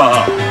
far. Uh-huh.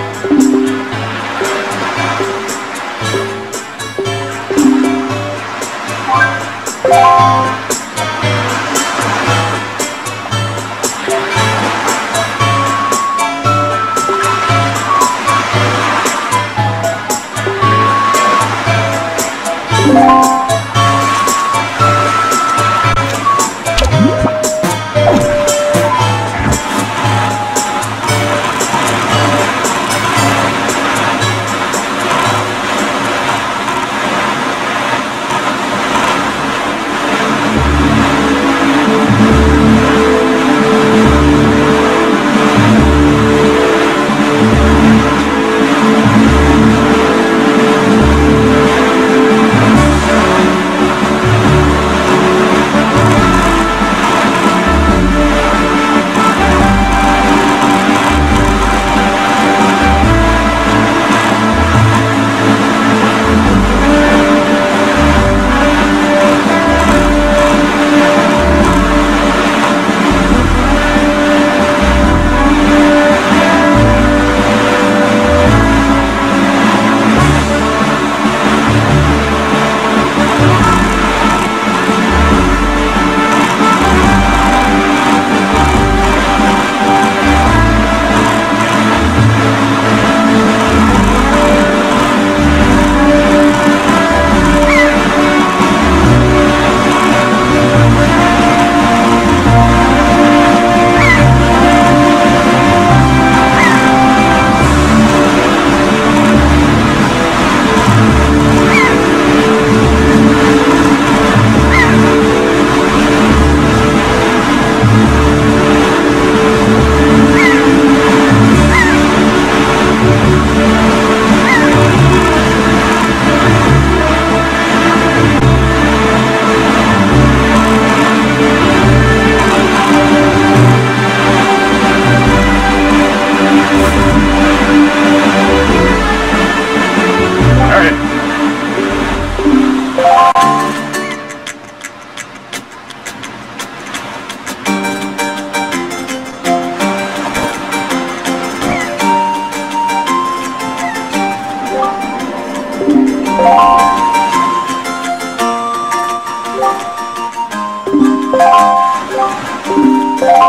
Bye.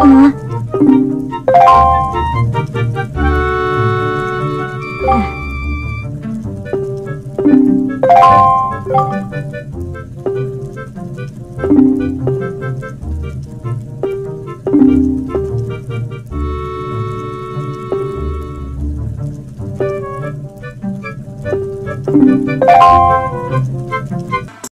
嗯。